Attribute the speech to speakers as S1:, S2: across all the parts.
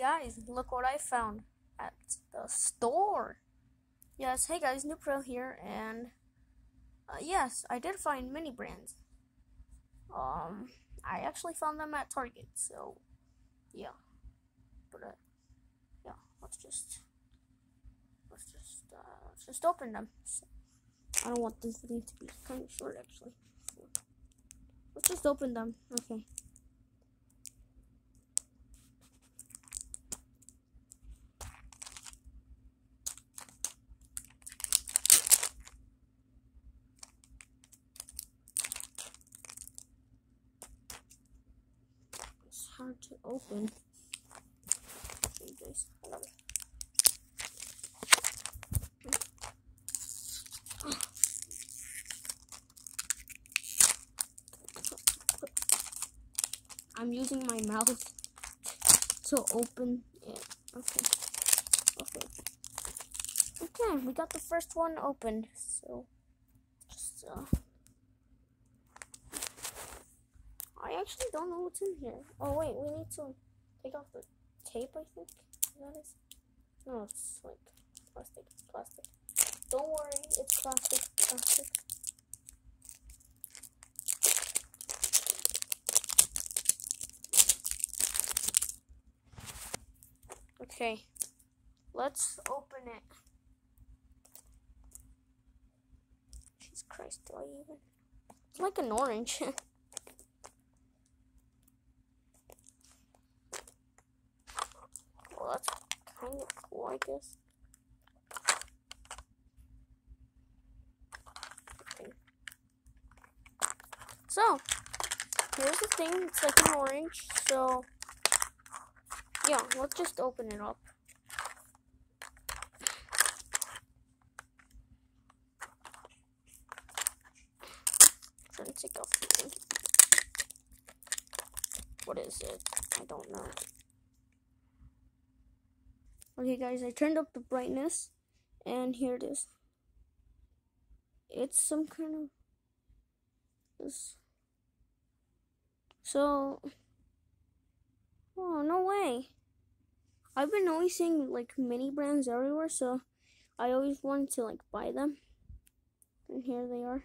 S1: guys, look what I found at the store. Yes, hey guys, New Pro here, and uh, yes, I did find mini brands. Um, I actually found them at Target, so yeah. But uh, yeah, let's just let's just uh, let's just open them. So, I don't want this video to be kind of short, actually. Let's just open them. Okay. It's hard to open. I'm using my mouse to open it. Okay. Okay. Okay, we got the first one open, So, just, uh. I actually don't know what's in here. Oh, wait, we need to take off the tape, I think. That is. No, it's like plastic. Plastic. Don't worry, it's plastic. Plastic. Okay, let's open it. Jesus Christ, do I even? It's like an orange. that's kind of cool, I guess. So, here's the thing. It's like an orange, so yeah, let's just open it up. Trying to take off. What is it? I don't know. Okay, guys, I turned up the brightness, and here it is. It's some kind of this. So, oh no way! I've been always seeing like mini brands everywhere, so I always wanted to like buy them. And here they are.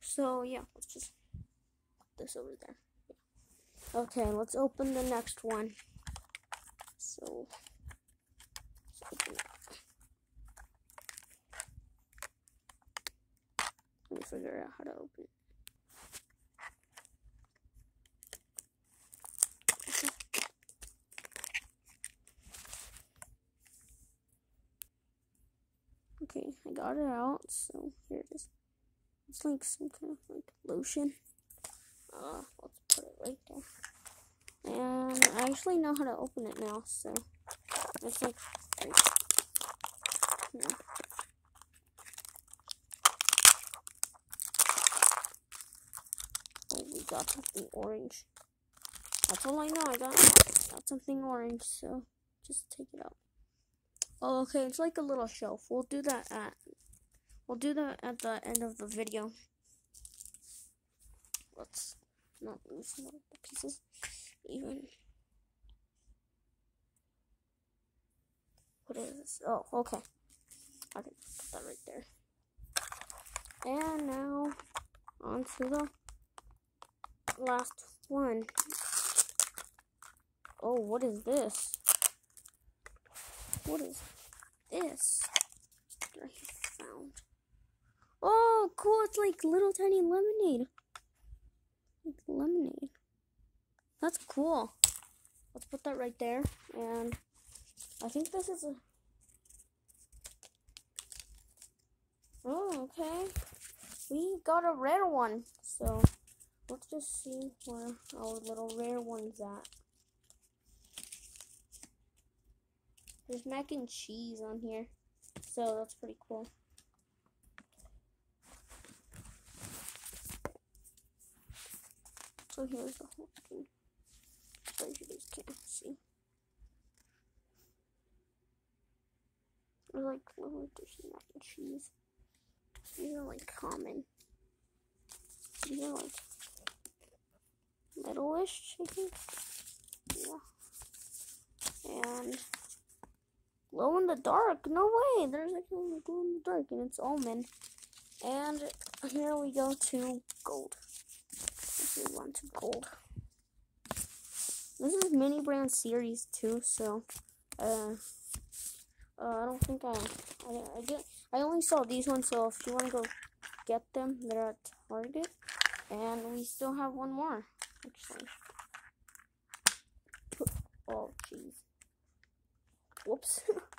S1: So yeah, let's just put this over there. Okay, let's open the next one. So. Let me figure out how to open it. Okay, I got it out, so here it is. It's like some kind of like lotion. Uh, let's put it right there. And I actually know how to open it now, so it's like here. Oh, we got something orange. That's all I know. I got got something orange, so just take it out. Oh, okay, it's like a little shelf. We'll do that at we'll do that at the end of the video. Let's not lose more of the pieces. Even what is this? Oh, okay. I can put that right there. And now on to the last one. Oh, what is this? What is this? I found. Oh, cool! It's like little tiny lemonade. Like lemonade. That's cool. Let's put that right there. And I think this is a. Oh, okay. We got a rare one. So let's just see where our little rare one's at. There's mac and cheese on here. So that's pretty cool. So here's the whole thing. So you guys I like little dishes mac and cheese. These are like common. These are like middle-ish. Yeah. and glow in the dark. No way, there's like a glow in the dark, and it's almond. And here we go to gold. Let's move on to gold. This is mini brand series too, so uh, uh, I don't think I, I, I get, I only saw these ones, so if you want to go get them, they're at Target, and we still have one more, actually. Oh, jeez. Whoops.